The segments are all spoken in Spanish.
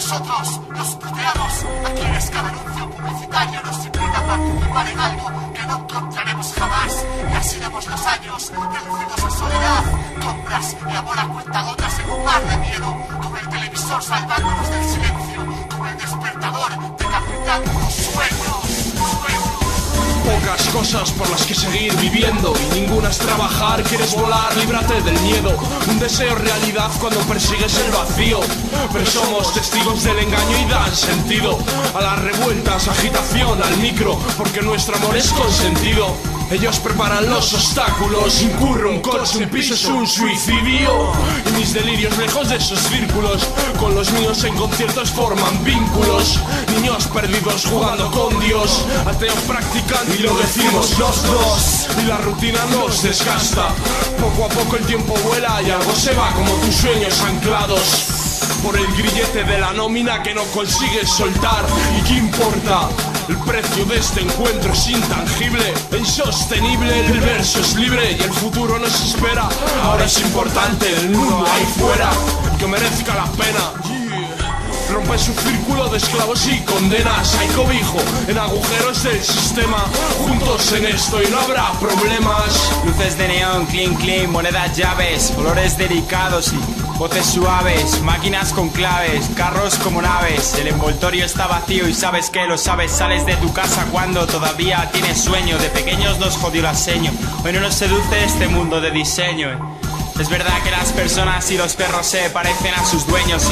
Nosotros los puteamos a quienes cada anuncio publicitario nos invita a participar en algo que no encontraremos jamás. Y así demos los años, reducidos a soledad, compras y amor a cuentagotas en un mar de miedo, con el televisor salvándonos del silencio, con el despertador cosas por las que seguir viviendo y ninguna es trabajar, quieres volar, líbrate del miedo. Un deseo realidad cuando persigues el vacío. Pero somos testigos del engaño y dan sentido a las revueltas, agitación, al micro, porque nuestro amor es consentido. Ellos preparan los obstáculos, incurro un coche, un piso es un suicidio. Y mis delirios lejos de esos círculos, con los míos en conciertos forman vínculos. Niños perdidos jugando con Dios, ateos practicando y lo decimos los dos. Y la rutina nos desgasta. Poco a poco el tiempo vuela y algo se va como tus sueños anclados. Por el grillete de la nómina que no consigues soltar. ¿Y qué importa? El precio de este encuentro es intangible, insostenible. El verso es libre y el futuro nos espera. Ahora es importante el mundo ahí fuera que merezca la pena. Rompe su círculo de esclavos y condenas. Hay cobijo en agujeros del sistema. Juntos en esto y no habrá problemas. Luces de neón, clean clean, monedas llaves, olores delicados y voces suaves, máquinas con claves, carros como naves. El envoltorio está vacío y sabes que lo sabes. Sales de tu casa cuando todavía tienes sueño. De pequeños nos jodió la seño. Hoy no nos seduce este mundo de diseño. Es verdad que las personas y los perros se parecen a sus dueños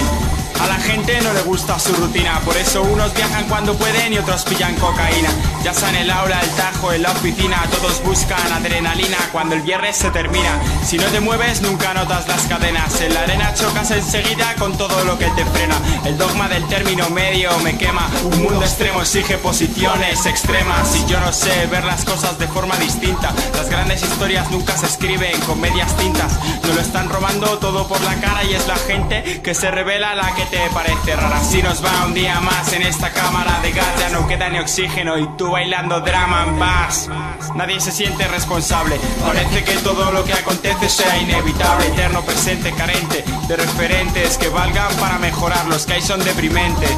a la gente no le gusta su rutina, por eso unos viajan cuando pueden y otros pillan cocaína. Ya sea en el aula, el tajo, en la oficina, todos buscan adrenalina cuando el viernes se termina. Si no te mueves, nunca notas las cadenas. En la arena chocas enseguida con todo lo que te frena. El dogma del término medio me quema. Un mundo extremo exige posiciones extremas. Y yo no sé ver las cosas de forma distinta. Las grandes historias nunca se escriben con medias tintas. No lo están robando todo por la cara y es la gente que se revela la que parece rara. Si nos va un día más en esta cámara de gas, ya no queda ni oxígeno y tú bailando drama en bass. Nadie se siente responsable. Parece que todo lo que acontece sea inevitable, eterno presente, carente de referentes que valgan para mejorar. Los que hay son deprimentes.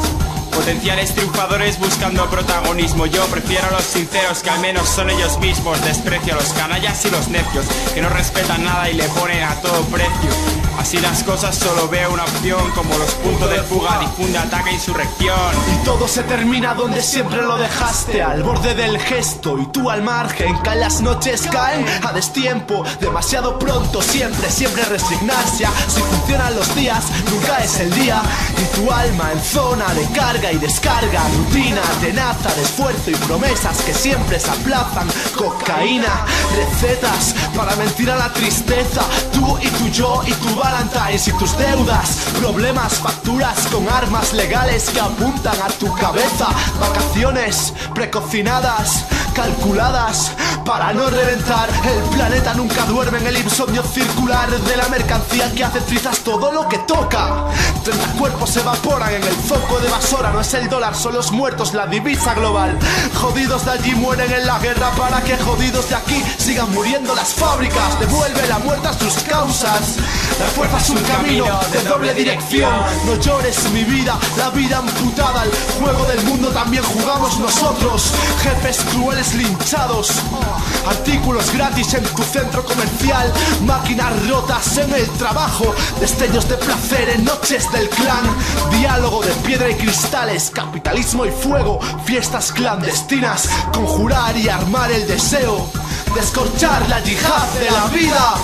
Potenciales triunfadores buscando protagonismo. Yo prefiero a los sinceros que al menos son ellos mismos. Desprecio a los canallas y los necios que no respetan nada y le ponen a todo precio. Así las cosas solo veo una opción como los puntos de fuga, difunde ataque, insurrección. Y todo se termina donde siempre lo dejaste, al borde del gesto y tú al margen. Caen las noches, caen a destiempo, demasiado pronto, siempre, siempre resignarse. Si funcionan los días, nunca es el día. Y tu alma en zona de carga y descarga, rutina tenaza de esfuerzo y promesas que siempre se aplazan. Cocaína, recetas para mentir a la tristeza. Tú y tu yo y tu Valentine's y tus deudas, problemas, facturas con armas legales que apuntan a tu cabeza. Vacaciones precocinadas, calculadas para no reventar. El planeta nunca duerme en el insomnio circular de la mercancía que hace trizas todo lo que toca. 30 cuerpos se evaporan en el foco de basura. No es el dólar, son los muertos, la divisa global. Jodidos de allí mueren en la guerra para que jodidos de aquí sigan muriendo las fábricas. Devuelve la muerte a sus causas. La fuerza un camino de doble dirección. No llores mi vida, la vida amputada. El juego del mundo también jugamos nosotros. Jefes crueles linchados. Artículos gratis en tu centro comercial. Máquinas rotas en el trabajo. Destellos de placer en noches del clan. Diálogo de piedra y cristales. Capitalismo y fuego. Fiestas clandestinas. Conjurar y armar el deseo. Descorchar la yihad de la vida.